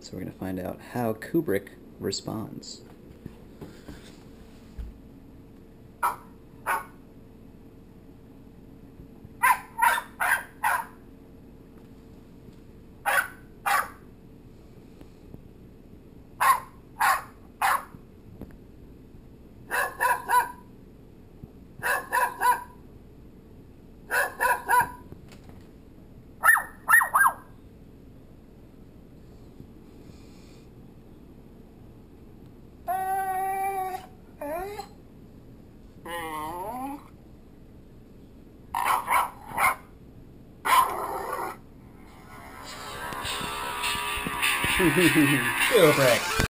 So we're going to find out how Kubrick responds. Kubrick.